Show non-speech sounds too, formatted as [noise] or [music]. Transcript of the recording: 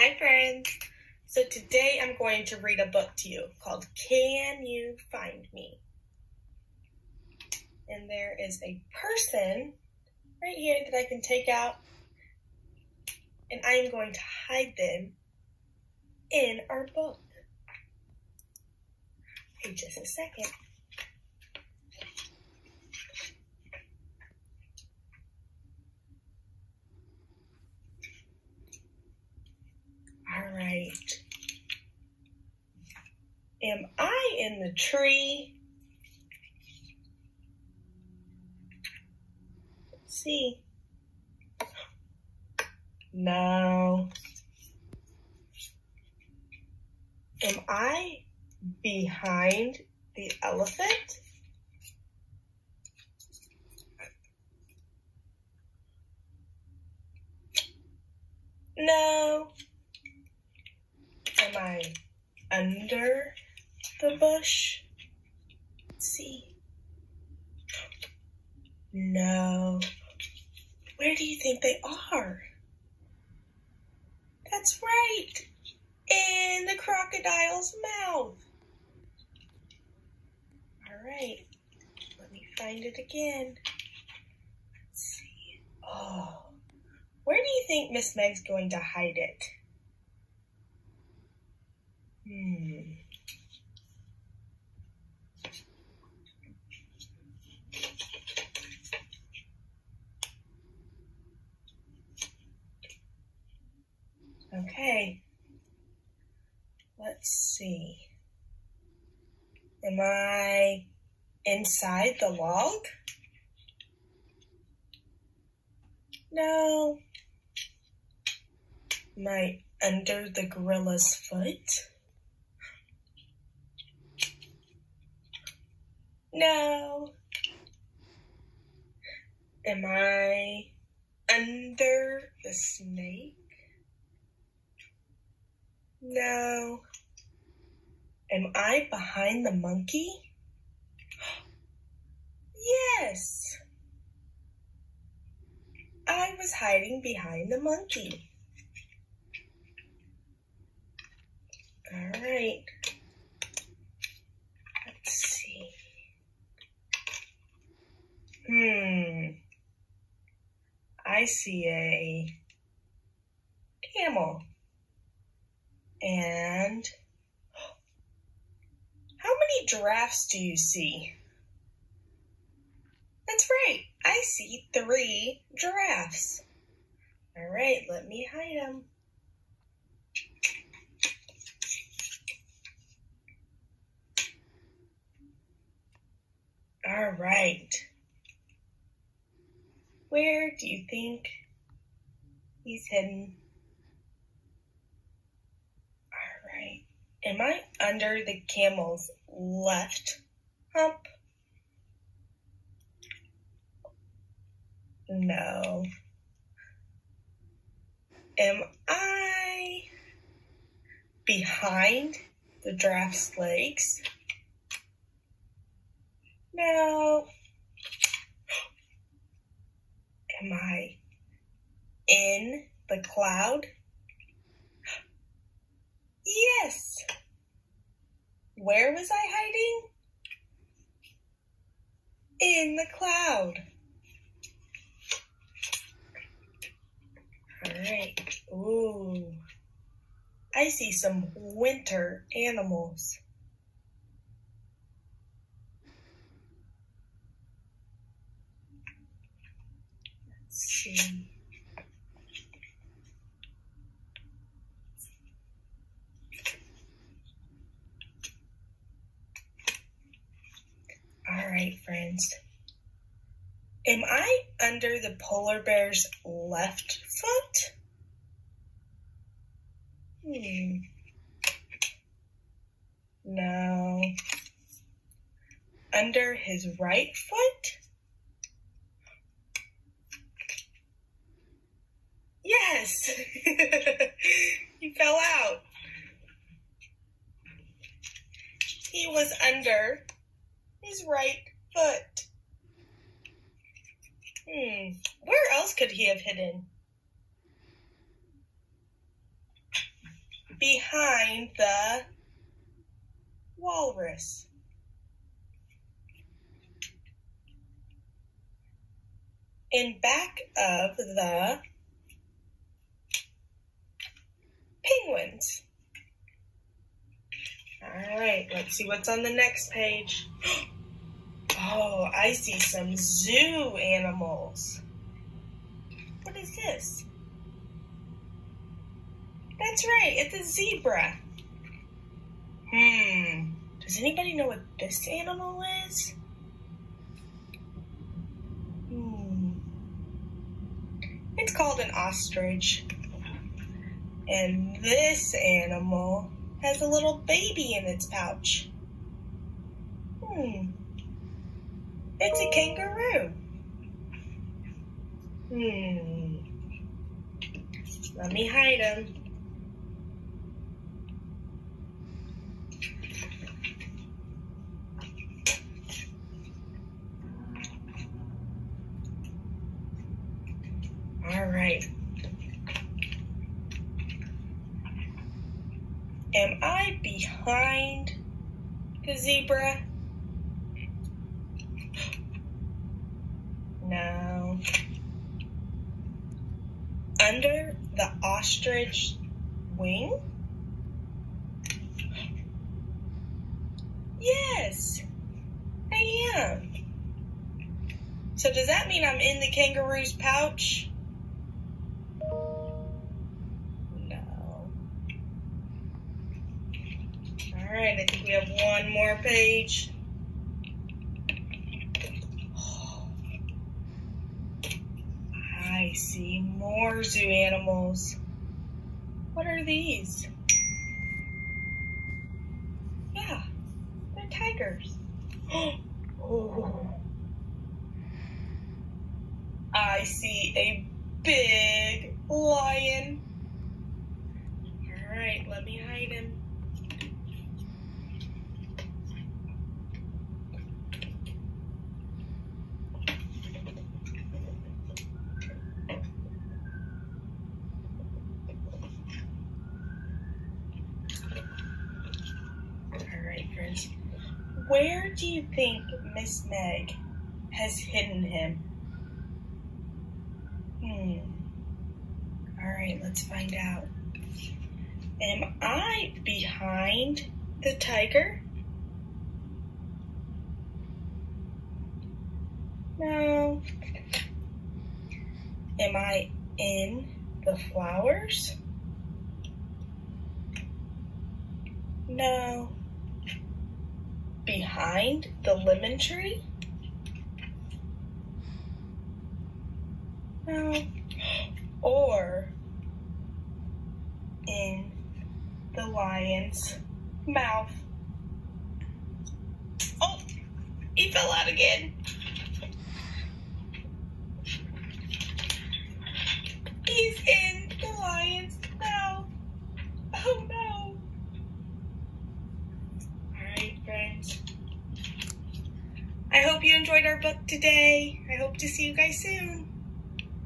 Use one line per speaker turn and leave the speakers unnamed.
Hi, friends. So today I'm going to read a book to you called Can You Find Me? And there is a person right here that I can take out, and I am going to hide them in our book. Hey, just a second. All right. Am I in the tree? Let's see. No. Am I behind the elephant? No. Am I under the bush? Let's see. No. Where do you think they are? That's right. In the crocodile's mouth. All right. Let me find it again. Let's see. Oh. Where do you think Miss Meg's going to hide it? Hmm. Okay. Let's see. Am I inside the log? No. Am I under the gorilla's foot? No. Am I under the snake? No. Am I behind the monkey? Yes. I was hiding behind the monkey. All right. Let's see. Hmm. I see a camel. And how many giraffes do you see? That's right. I see three giraffes. All right, let me hide them. All right. Where do you think he's hidden? All right. Am I under the camel's left hump? No. Am I behind the giraffe's legs? No. Am I in the cloud? Yes. Where was I hiding? In the cloud. All right. Ooh. I see some winter animals. All right, friends. Am I under the polar bear's left foot? Hmm. No. Under his right foot? Yes! [laughs] he fell out. He was under his right foot. Hmm, where else could he have hidden? behind the walrus. In back of the All right, let's see what's on the next page. [gasps] Oh, I see some zoo animals. What is this? That's right, it's a zebra. Hmm, does anybody know what this animal is? Hmm, it's called an ostrich. And this animal has a little baby in its pouch. Hmm. It's a kangaroo. Hmm. Let me hide him. All right. Am I behind the zebra? No. Under the ostrich wing? Yes, I am. So does that mean I'm in the kangaroo's pouch? All right, I think we have one more page. I see more zoo animals. What are these? Yeah, they're tigers. [gasps] oh. I see a big lion. All right, let me hide him. Where do you think Miss Meg has hidden him? Hmm. All right, let's find out. Am I behind the tiger? No. Am I in the flowers? No behind the lemon tree? No. Or in the lion's mouth. Oh, he fell out again. He's in the lion's mouth. Oh no. friends. I hope you enjoyed our book today. I hope to see you guys soon.